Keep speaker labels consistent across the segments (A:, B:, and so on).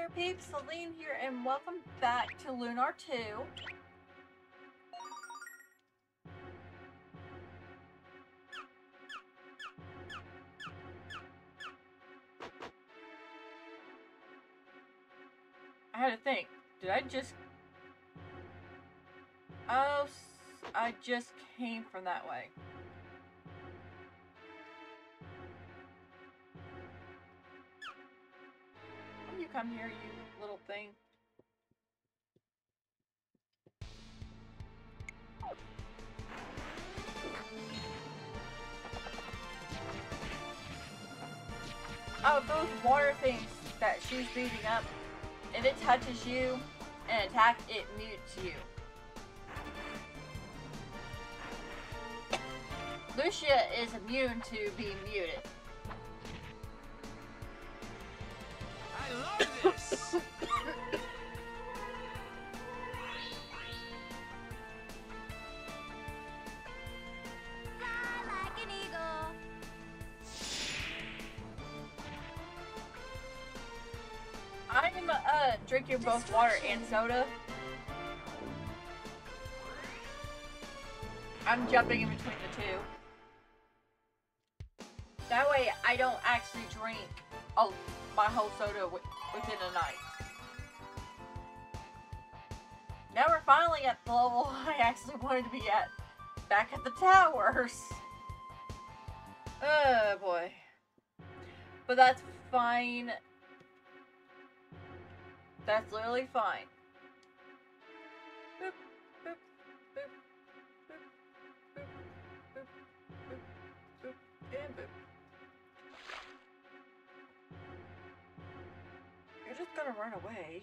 A: there, peeps. Celine here, and welcome back to Lunar 2. I had to think. Did I just... Oh, I just came from that way. Come here, you little thing? Oh, those water things that she's beating up, if it touches you and attack, it mutes you. Lucia is immune to being muted. I'm uh drinking both water and soda. I'm jumping in between the two. That way I don't actually drink oh, my whole soda wi- within a night. Now we're finally at the level I actually wanted to be at. Back at the towers. Oh boy. But that's fine. That's literally fine. Boop, boop, boop, and boop. Gonna run away.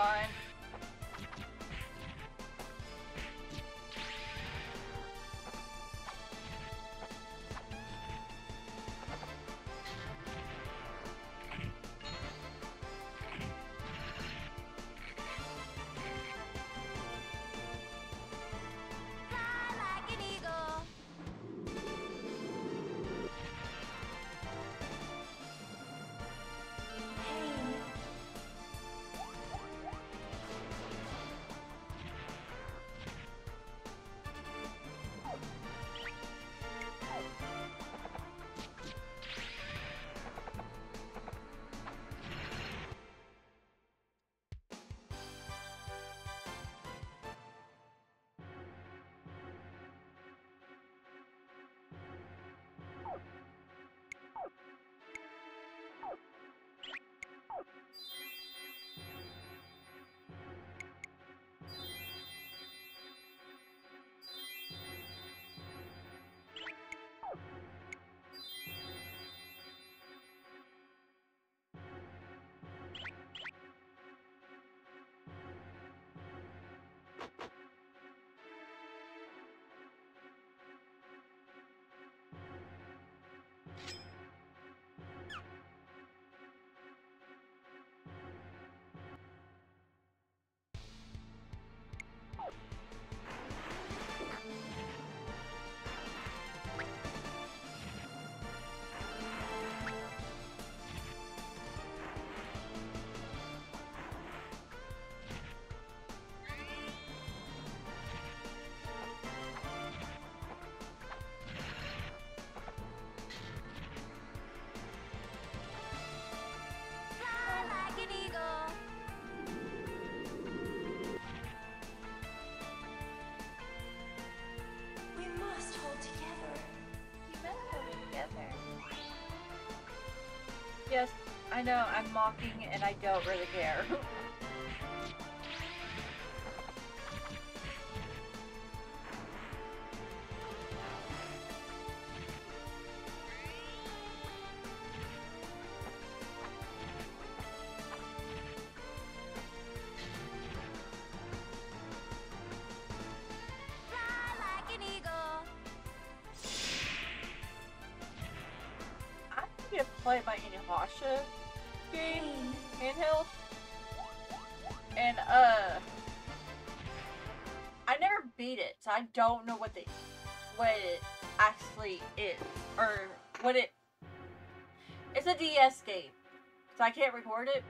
A: Fine. Yes, I know I'm mocking and I don't really care. play my Inuyasha game handheld. And uh I never beat it, so I don't know what the what it actually is. Or what it It's a DS game. So I can't record it.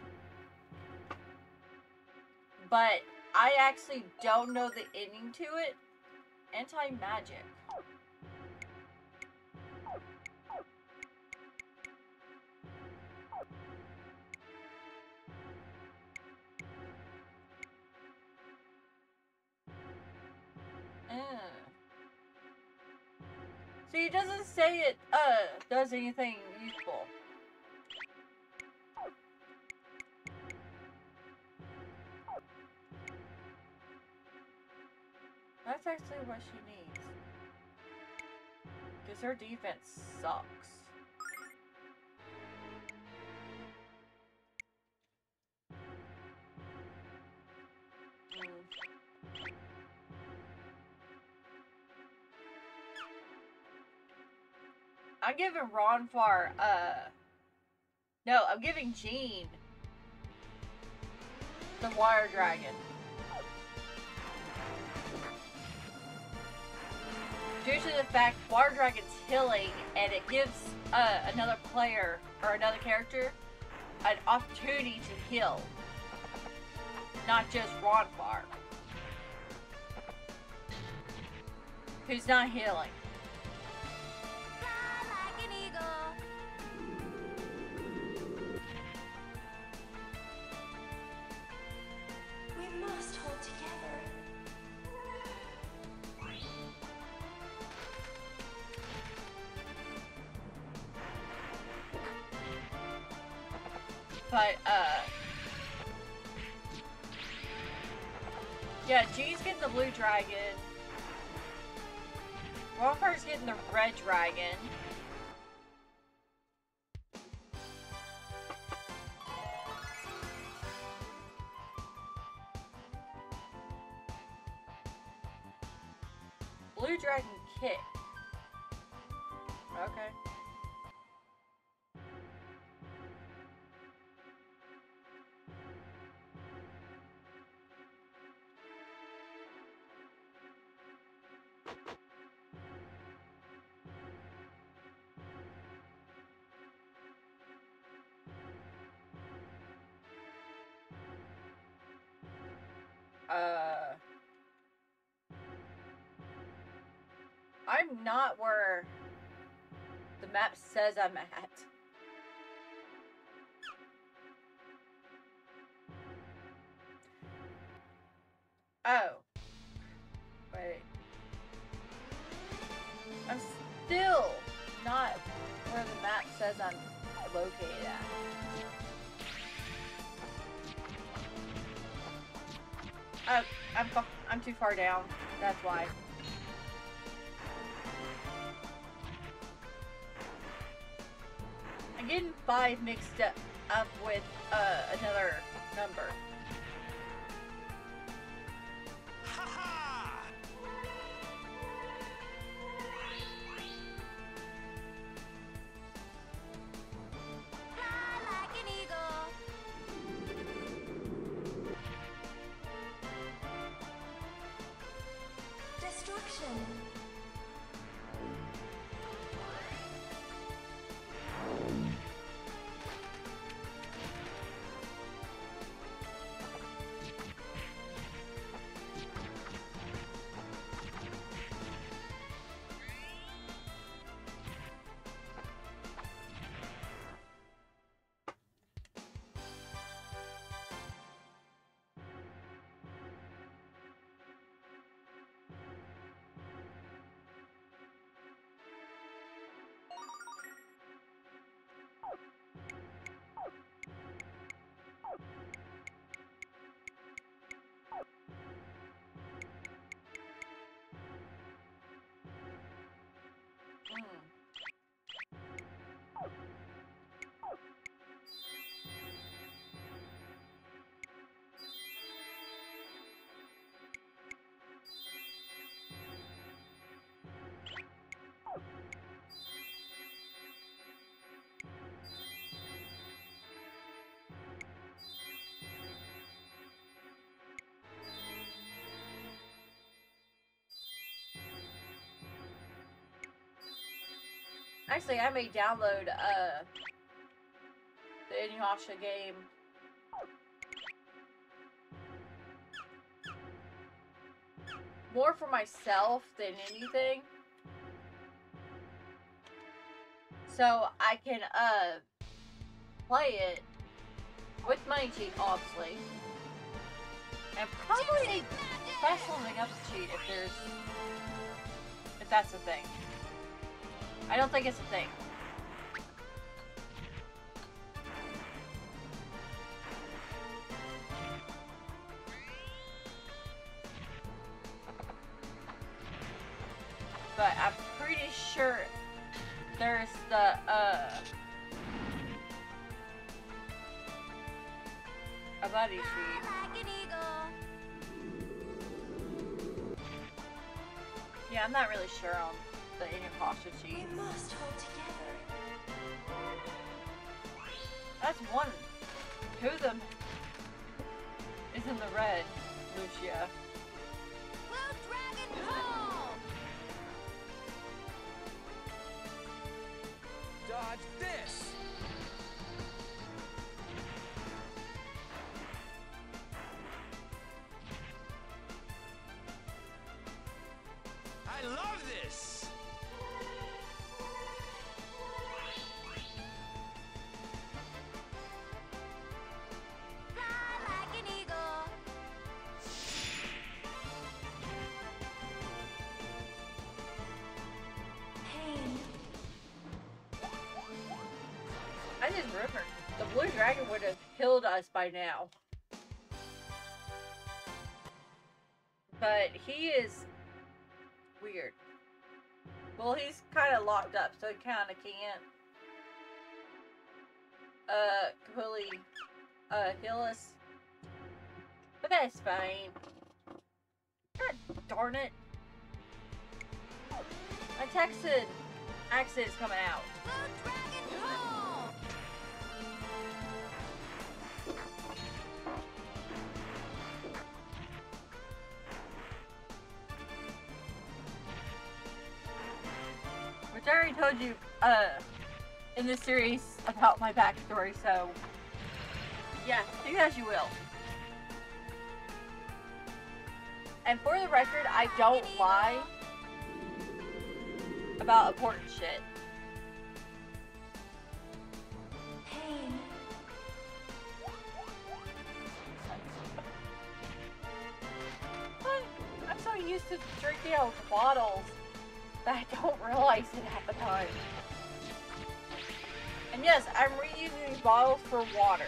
A: But I actually don't know the ending to it. Anti See, he doesn't say it uh does anything useful. That's actually what she needs. Because her defense sucks. I'm giving Ronfar, uh... No, I'm giving Jean the Water Dragon. Due to the fact Water Dragon's healing and it gives uh, another player or another character an opportunity to heal. Not just Ronfar. Who's not healing. But, uh... Yeah, G's getting the blue dragon. Walker's getting the red dragon. Uh, I'm not where the map says I'm at. Down. That's why. I'm getting five mixed up, up with uh, another number. Actually, I may download uh the Inuyasha game. More for myself than anything. So I can uh play it with money cheat, obviously. And probably fast something cheat if there's if that's a thing. I don't think it's a thing. But I'm pretty sure there's the uh a buddy sheet.
B: Like an eagle.
A: Yeah, I'm not really sure on the Inuyasha
C: We
A: cheat.
C: must hold together.
A: That's one. Two of them is in the red, Lucia.
B: Blue dragon home.
D: Dodge this!
A: The blue dragon would have killed us by now. But he is weird. Well, he's kind of locked up, so he kind of can't uh completely uh heal us. But that's fine. God darn it! My Texan accent is coming out. Which I already told you uh in this series about my backstory, so yeah, do as you will. And for the record, I don't lie about important shit. I'm so used to drinking out of bottles I don't realize it at the time. And yes, I'm reusing these bottles for water.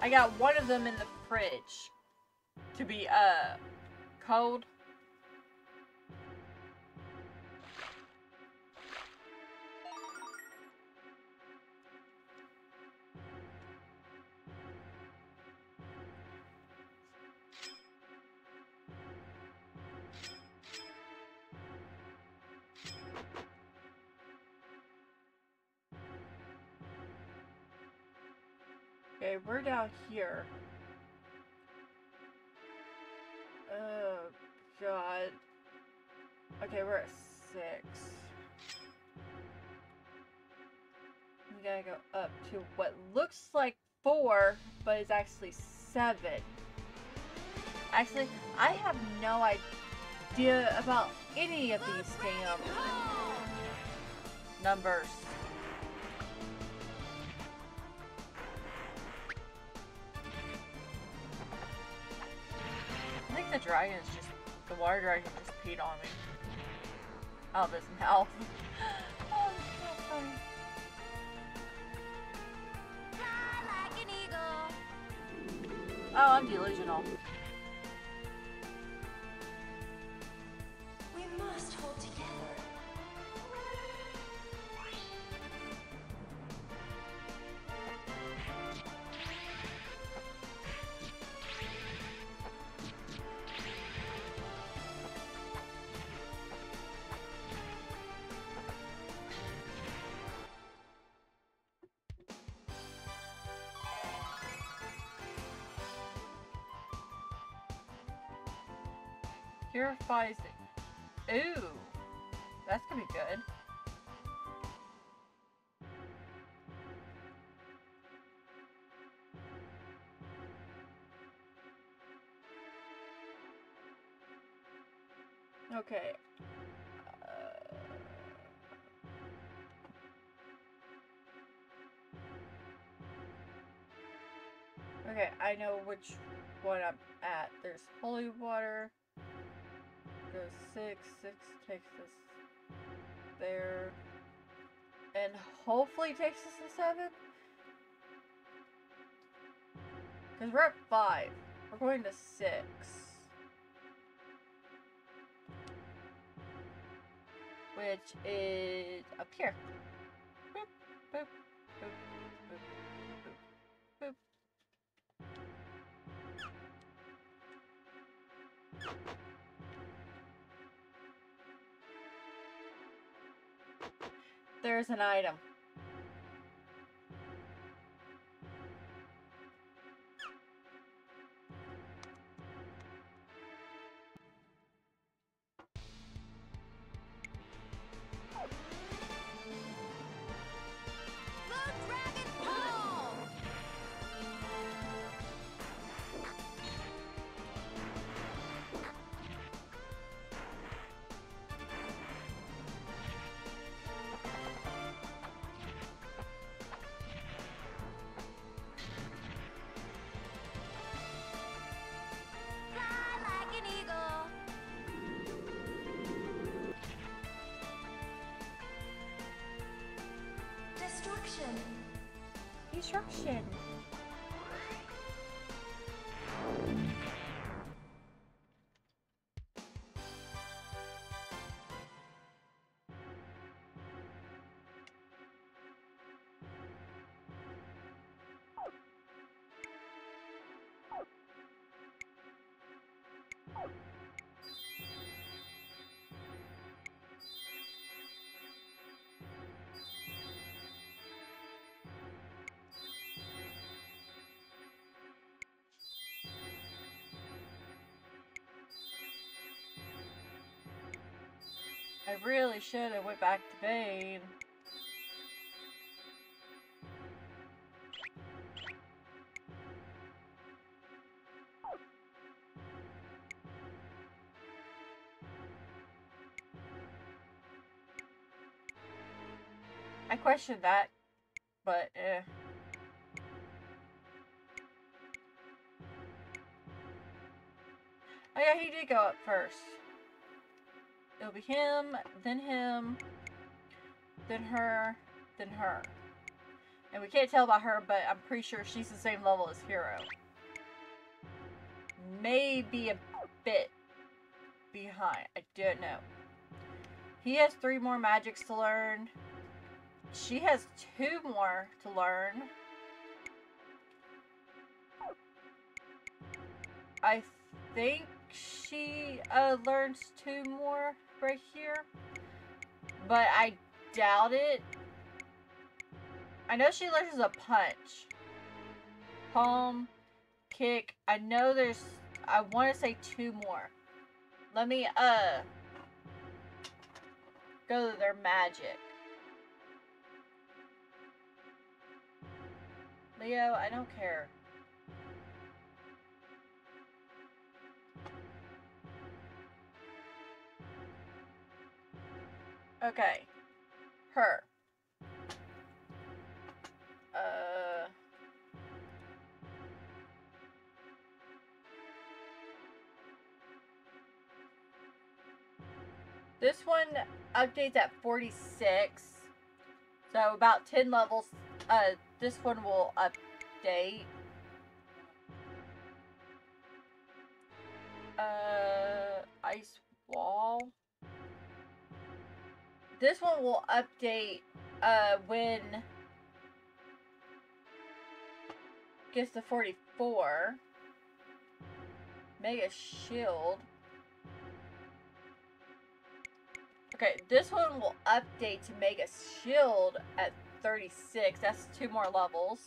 A: I got one of them in the fridge to be uh cold. Okay, we're down here. Oh, God. Okay, we're at six. We gotta go up to what looks like four, but it's actually seven. Actually, I have no idea about any of these damn numbers. The dragon is just the water dragon just peed on me. Out of his mouth. oh, so. Oh, I'm delusional.
C: We must hold
A: Purifies it. Ooh. That's gonna be good. Okay. Uh, okay, I know which one I'm at. There's holy water. Goes six. Six takes us there. And hopefully takes us to seven. Because we're at five. We're going to six. Which is up here. Boop, boop, There's an item. I really should have went back to Bane. I questioned that, but eh. Oh yeah, he did go up first. It'll be him, then him, then her, then her. And we can't tell about her, but I'm pretty sure she's the same level as Hiro. Maybe a bit behind. I don't know. He has three more magics to learn. She has two more to learn. I think she uh, learns two more right here. But I doubt it. I know she learns a punch. Palm, kick. I know there's, I want to say two more. Let me, uh, go to their magic. Leo, I don't care. Okay. Her. Uh. This one updates at 46. So about 10 levels. Uh, this one will update. Uh, ice wall. This one will update uh when gets to 44. Mega shield. Okay, this one will update to Mega shield at 36. That's two more levels.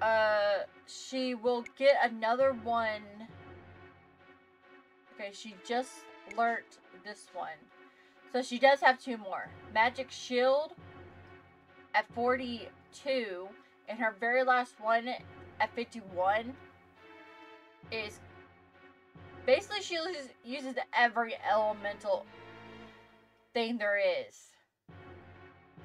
A: Uh, she will get another one Okay, she just learnt this one. So she does have two more. Magic Shield at 42, and her very last one at 51 is basically she uses, uses every elemental thing there is.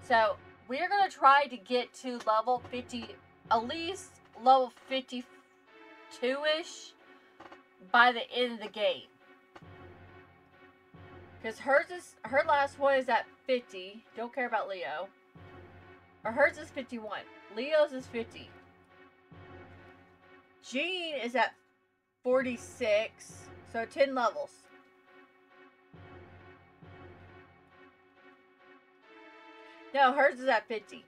A: So we're gonna try to get to level 50, at least level 52-ish by the end of the game. Because hers is her last one is at 50. Don't care about Leo. Or hers is 51. Leo's is 50. Jean is at 46. So 10 levels. No, hers is at 50.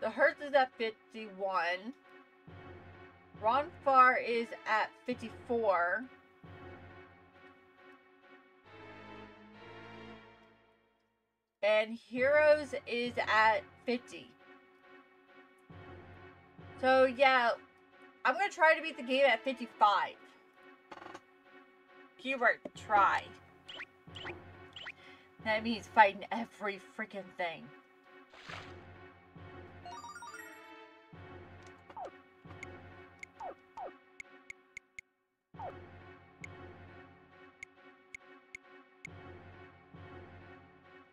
A: The hers is at 51. Ron Far is at 54. And Hiro's is at 50. So, yeah, I'm going to try to beat the game at 55. Keyword try. That means fighting every freaking thing.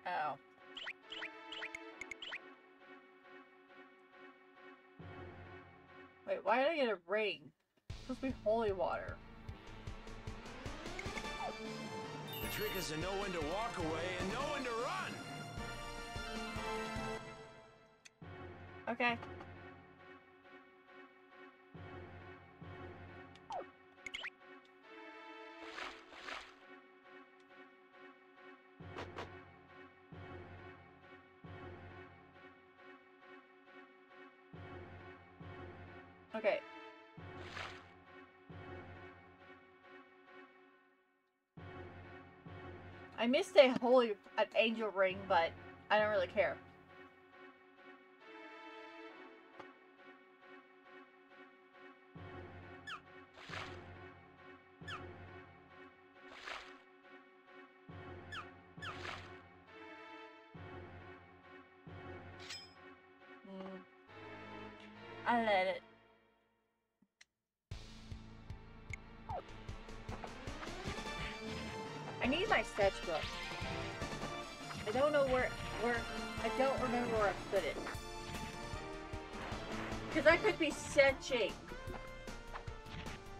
A: Oh. Wait, why did I get a ring? It's supposed to be holy water.
D: The trick is to know when to walk away and know when to run.
A: Okay. Okay. I missed a holy an uh, angel ring, but I don't really care. Sketching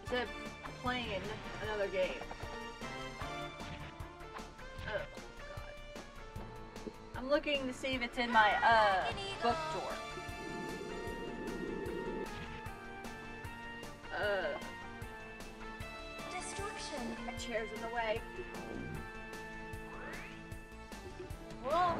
A: instead of playing another game. Oh god. I'm looking to see if it's in my uh book drawer. Uh
C: Destruction.
A: my chair's in the way. Well,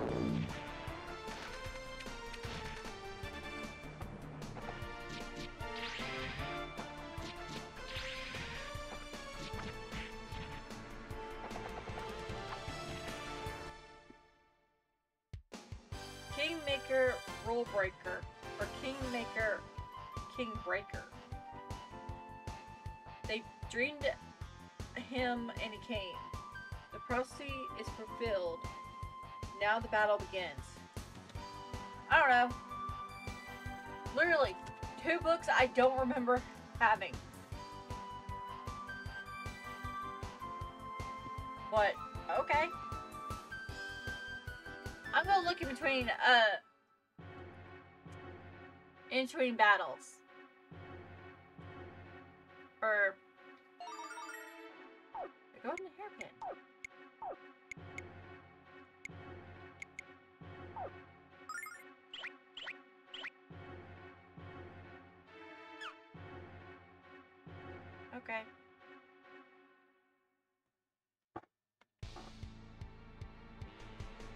A: fulfilled. Now the battle begins. I don't know. Literally, two books I don't remember having. But, okay. I'm gonna look in between, uh, in between battles.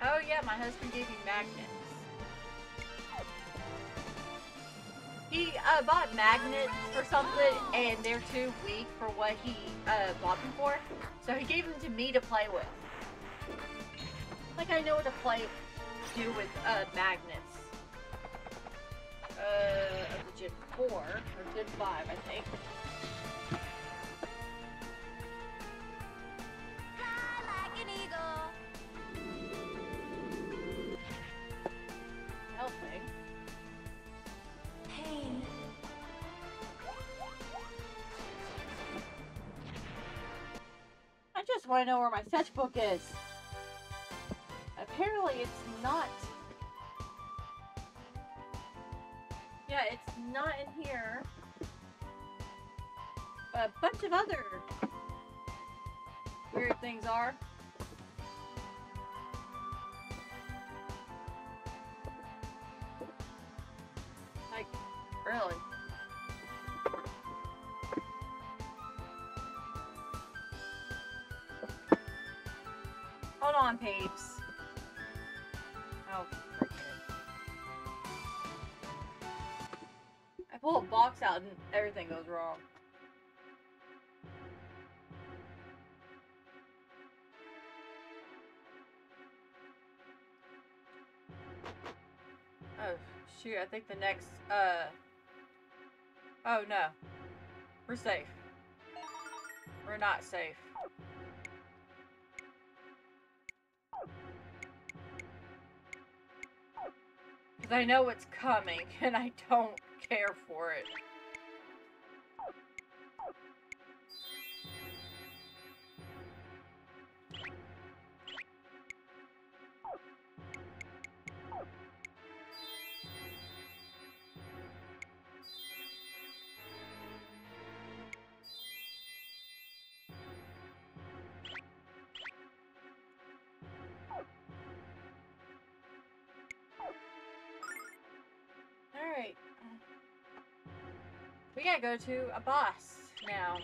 A: Oh yeah, my husband gave me magnets. He uh, bought magnets for something, and they're too weak for what he uh, bought them for. So he gave them to me to play with. Like I know what to play, do with uh, magnets. Uh, of the Gen 4, or Gen 5, I think. Want to know where my fetch book is. Apparently, it's not. Yeah, it's not in here. But a bunch of other weird things are. Like, really? On, peeps. Oh. I pull a box out and everything goes wrong. Oh, shoot, I think the next, uh... Oh, no. We're safe. We're not safe. I know it's coming, and I don't care for it. We gotta go to a boss now.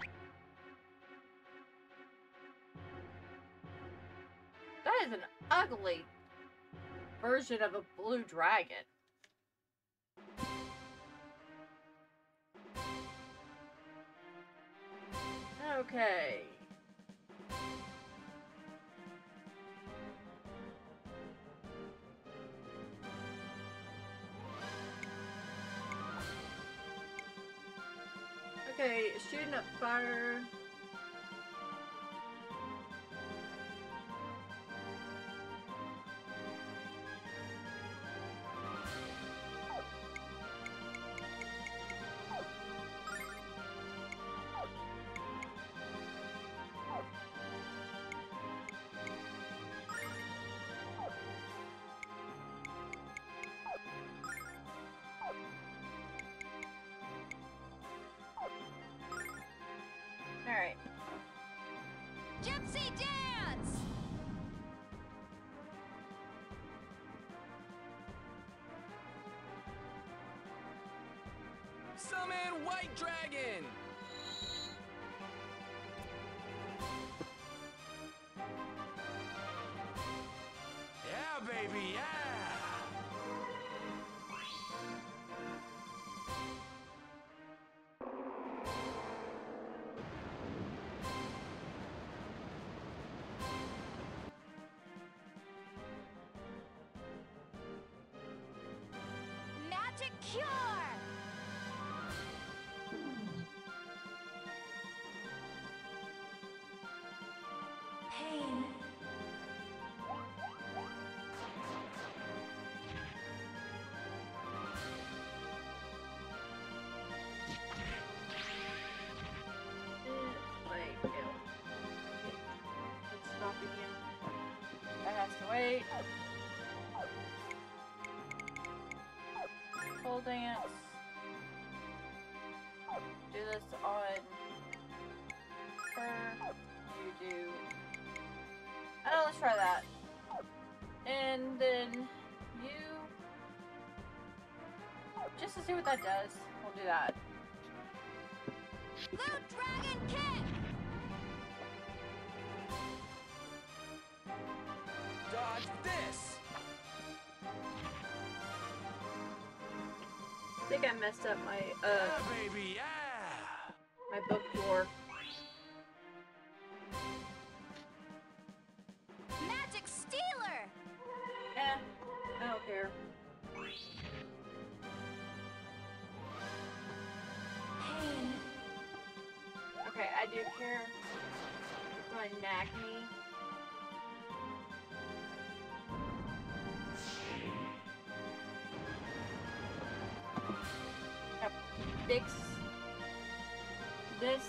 A: That is an ugly version of a blue dragon. Okay. Okay, shooting up fire.
D: Summon White Dragon! Yeah, baby, yeah!
B: Magic cure.
A: Let's stop. That has to wait. Full dance. Try that. And then you. Just to see what that does, we'll do that.
B: Blue dragon kick.
D: Dodge this!
A: I think I messed up my uh
D: Yeah, baby, yeah!
A: This.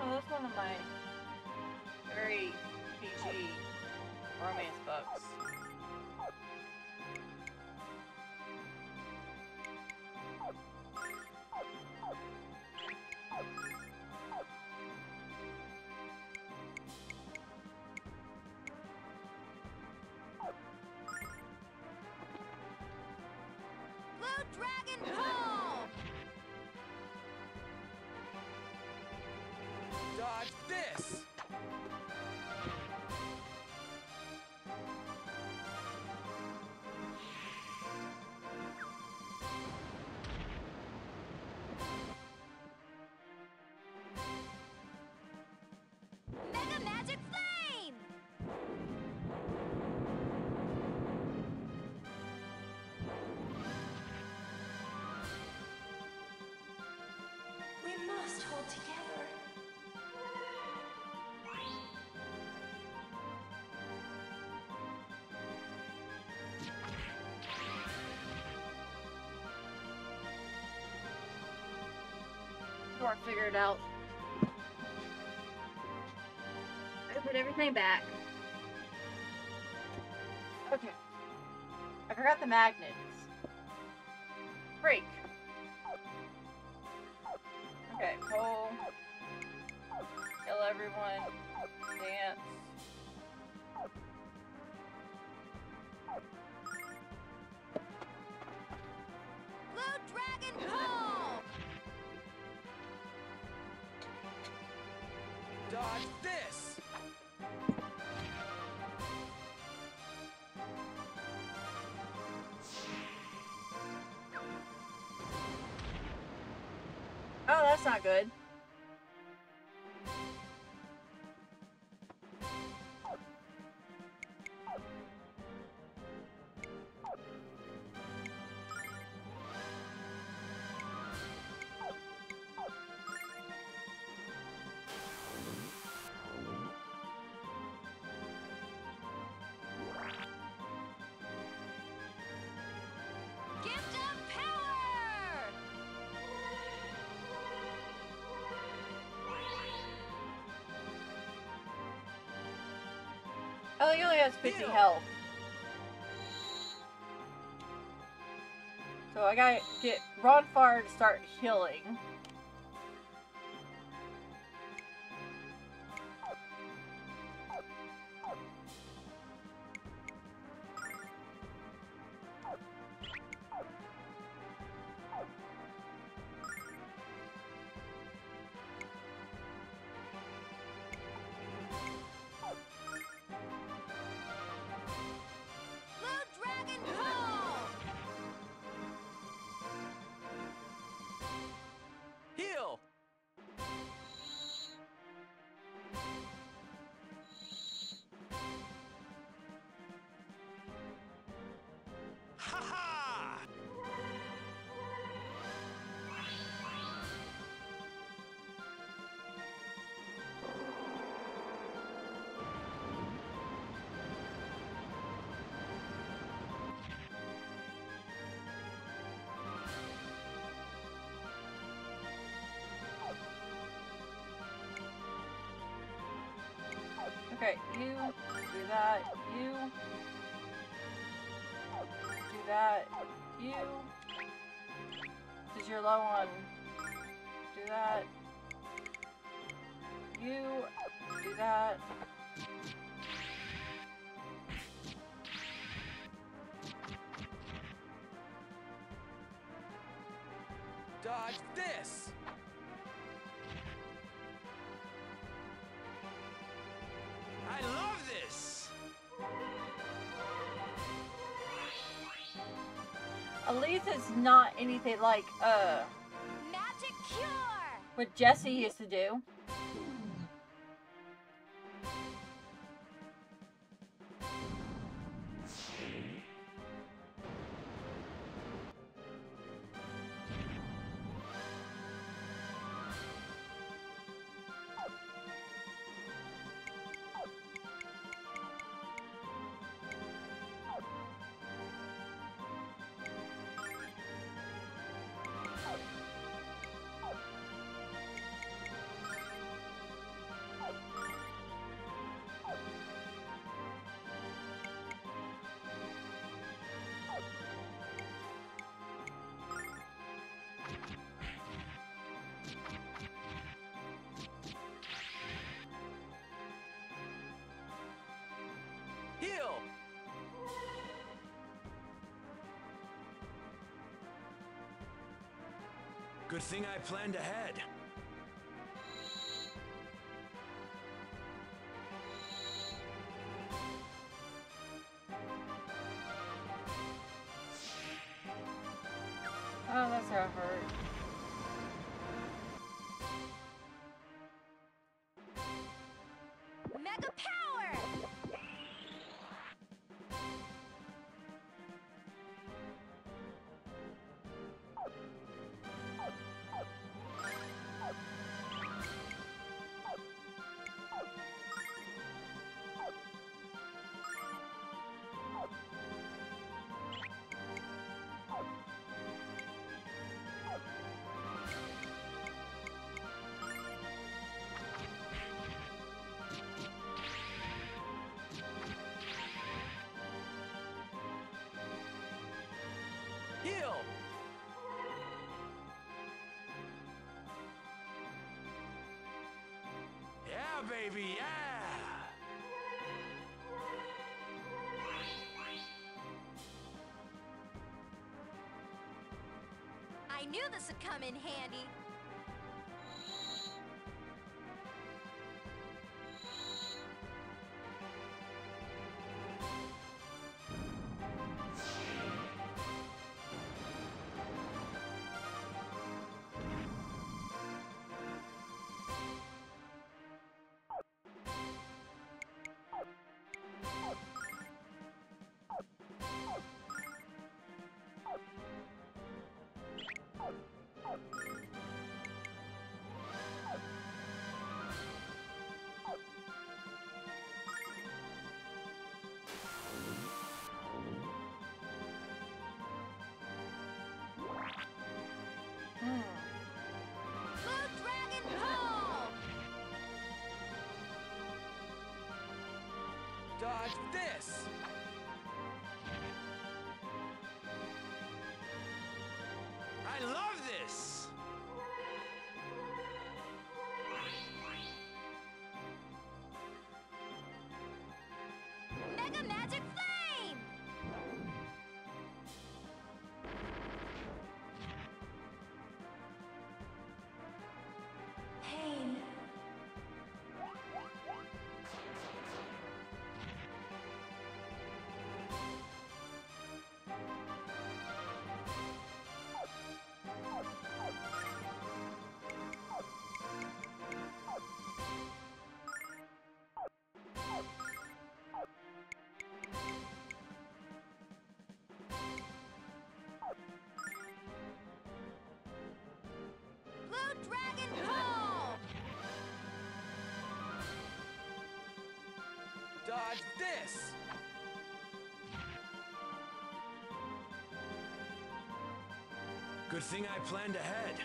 A: Oh, that's one of my very PG romance books.
D: Dodge this!
B: Mega Magic Flame!
C: We must hold together.
A: Figure it out. I put everything back. Okay. I forgot the magnets. Break. Okay, pull. Kill everyone. Dance.
D: Dodge this!
A: Oh, that's not good. Has 50
D: Heal.
A: health. So I gotta get Ron Far to start healing.
D: Ha!
A: Okay, you do that, you that, you. Because you're low on. Do that. You do that.
D: Dodge this!
A: Elise is not anything like uh
B: Magic Cure!
A: what Jesse used to do.
D: Planned ahead.
A: Oh, that's how it hurt.
D: Heal! Yeah, baby, yeah!
B: I knew this would come in handy.
D: Dodge this! Dodge this! Good thing I planned ahead.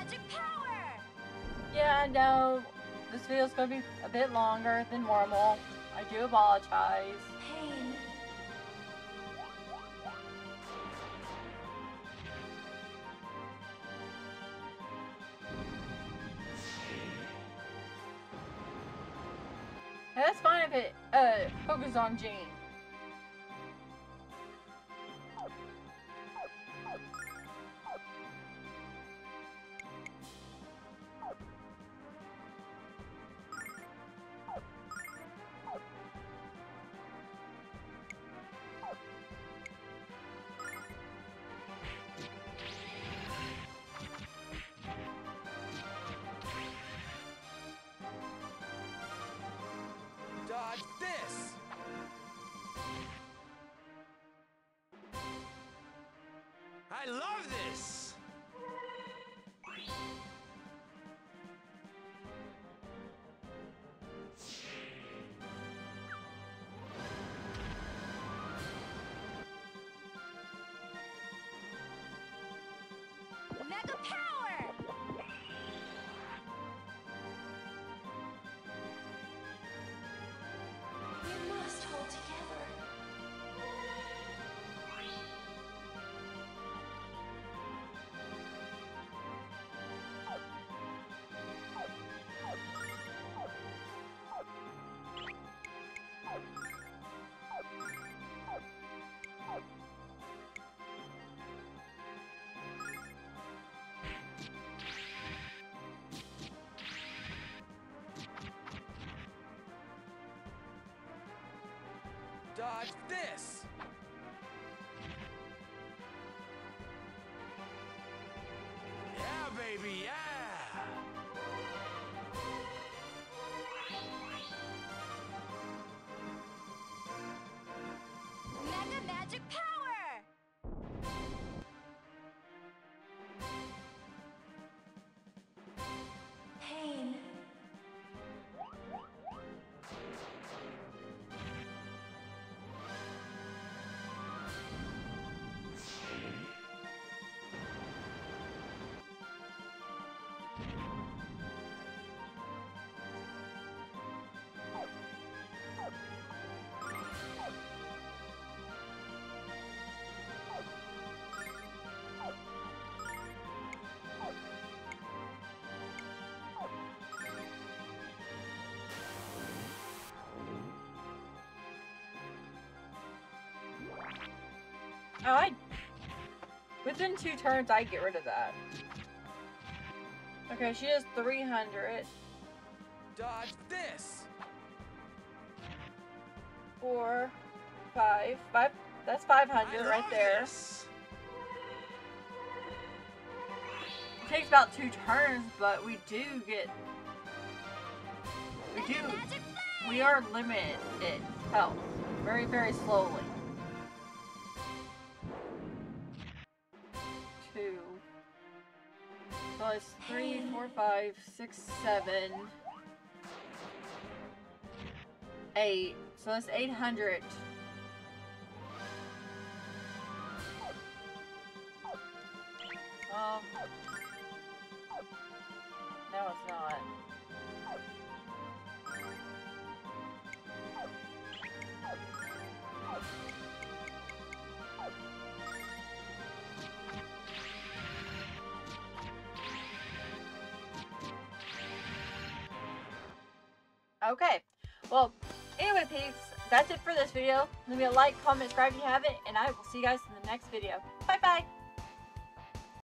B: Magic Power!
A: Yeah, no. This video's gonna be a bit longer than normal. I do apologize.
C: Pain.
A: That's fine if it uh focuses on Jean.
D: Dodge this! Yeah, baby, yeah!
B: Mega magic power!
A: Oh, I. Within two turns, I get rid of that. Okay, she has 300.
D: Dodge this!
A: Four, five, five. That's 500 right there.
D: this.
A: It takes about two turns, but we do get. We do.
B: Mega magic flame!
A: We are limited in health very, very slowly. Three, four, five, six, seven, eight. So that's 800. Um. No, it's not. Okay. Well, anyway, peeps, that's it for this video. Leave me a like, comment, subscribe if you haven't, and I will see you guys in the next video. Bye bye!